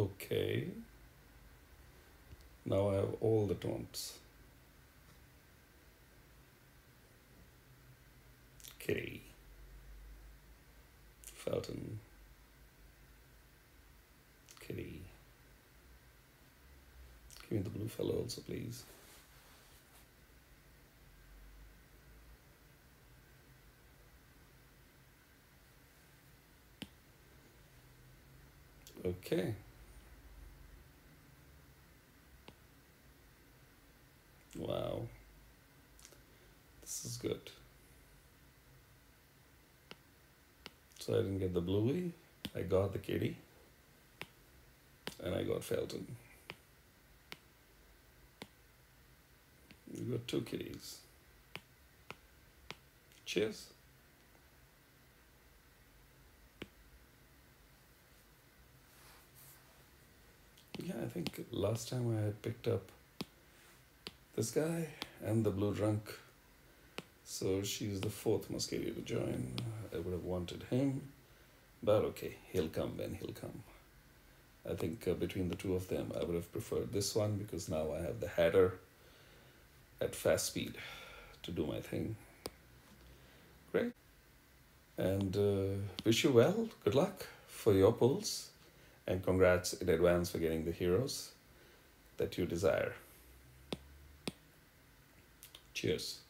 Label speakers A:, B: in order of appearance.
A: Okay. Now I have all the tones. Kitty. Felton. Kitty. Give me the blue fellow also, please. Okay. Wow. This is good. So I didn't get the bluey. I got the kitty. And I got Felton. You got two kitties. Cheers. Yeah, I think last time I had picked up this guy and the blue drunk. So she's the fourth musketeer to join. I would have wanted him, but okay, he'll come when he'll come. I think uh, between the two of them, I would have preferred this one because now I have the Hatter at fast speed to do my thing. Great. And uh, wish you well. Good luck for your pulls. And congrats in advance for getting the heroes that you desire. Cheers.